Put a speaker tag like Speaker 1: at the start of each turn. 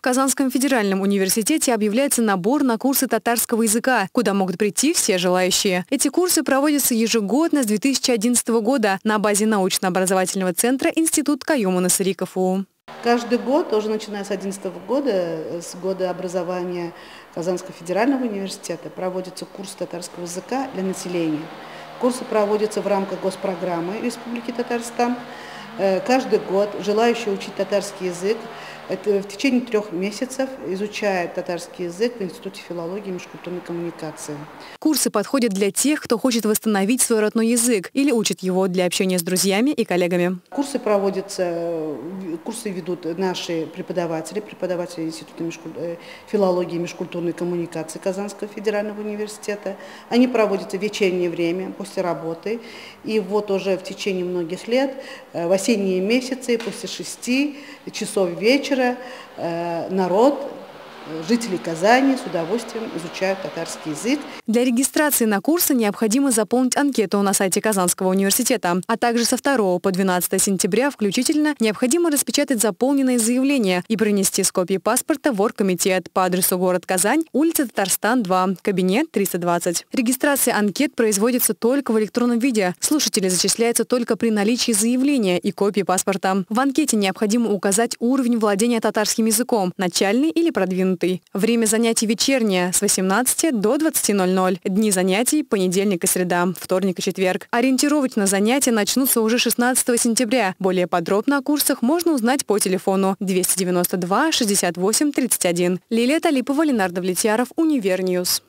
Speaker 1: В Казанском федеральном университете объявляется набор на курсы татарского языка, куда могут прийти все желающие. Эти курсы проводятся ежегодно с 2011 года на базе научно-образовательного центра Институт Каюма Насыри КФУ.
Speaker 2: Каждый год, уже начиная с 2011 года, с года образования Казанского федерального университета, проводится курс татарского языка для населения. Курсы проводятся в рамках госпрограммы Республики Татарстан. Э, каждый год желающие учить татарский язык это в течение трех месяцев изучает татарский язык в Институте филологии и межкультурной коммуникации.
Speaker 1: Курсы подходят для тех, кто хочет восстановить свой родной язык или учит его для общения с друзьями и коллегами.
Speaker 2: Курсы проводятся, курсы ведут наши преподаватели, преподаватели Института э, филологии и межкультурной коммуникации Казанского федерального университета. Они проводятся в вечернее время, после работы. И вот уже в течение многих лет, э, в осенние месяцы, после шести часов вечера, вечера э, народ жители Казани с удовольствием изучают татарский язык.
Speaker 1: Для регистрации на курсы необходимо заполнить анкету на сайте Казанского университета, а также со 2 по 12 сентября включительно необходимо распечатать заполненное заявление и принести с копией паспорта в оргкомитет по адресу город Казань, улица Татарстан, 2, кабинет 320. Регистрация анкет производится только в электронном виде. Слушатели зачисляются только при наличии заявления и копии паспорта. В анкете необходимо указать уровень владения татарским языком – начальный или продвинутый продвинутый. Время занятий вечернее с 18 до 20.00. Дни занятий – понедельник и среда, вторник и четверг. Ориентировочно занятия начнутся уже 16 сентября. Более подробно о курсах можно узнать по телефону 292 68 31. Лилия Талипова, Ленар Давлетьяров, Univer News.